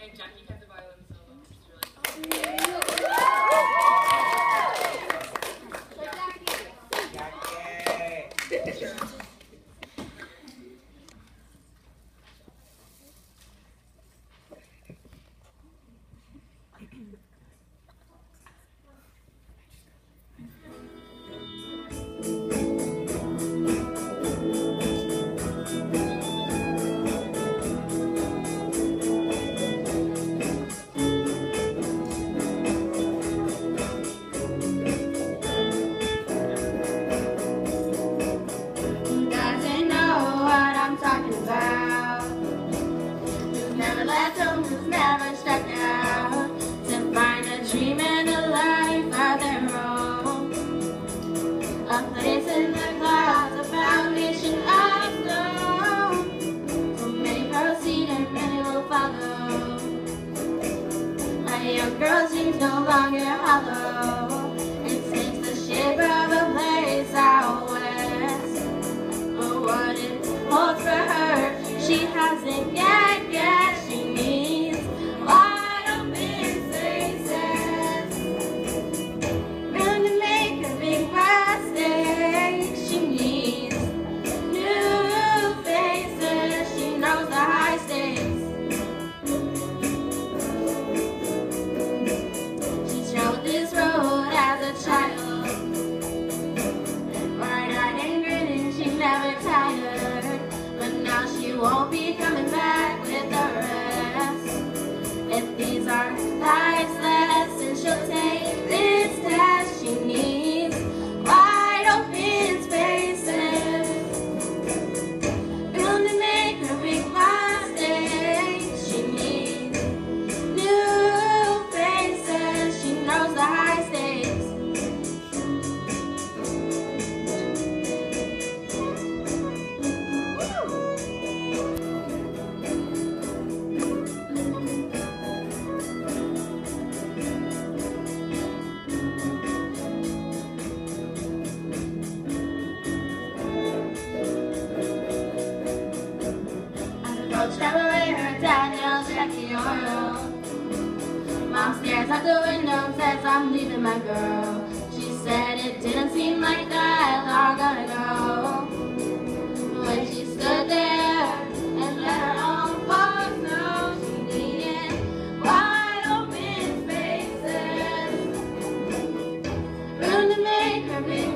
and January. momentum is never To find a dream and a life A place in the clouds, a foundation of snow So many proceed many will follow. A young girl's no longer hollow. It takes the shape of a place out west. But what it holds for her, she hasn't yet chandelier, Daniel's checking your. Mom stares out the window, says I'm leaving my girl. She said it didn't seem like that long ago. When she stood there and let her own know she needed wide open spaces. Room to make her big.